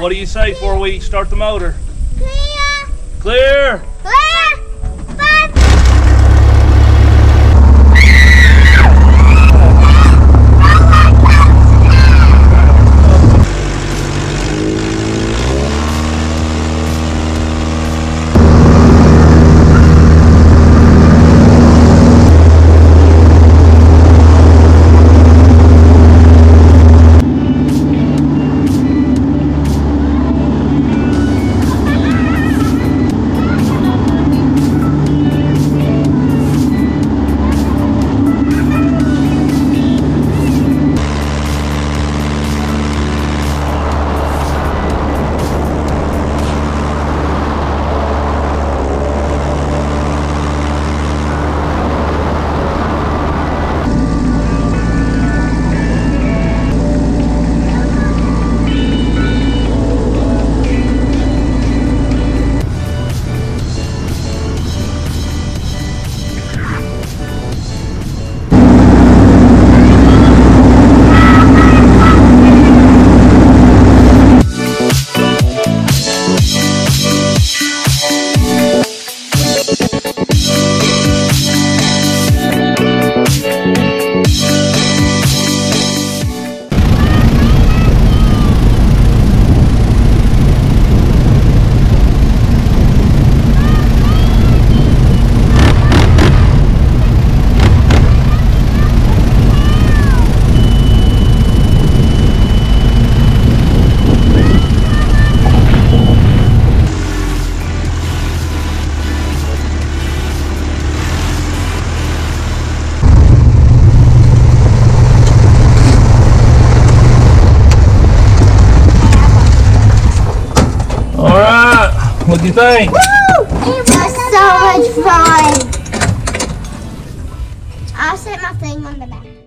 What do you say before we start the motor? Clear. Clear! What do you think? It was so much fun. I'll set my thing on the back.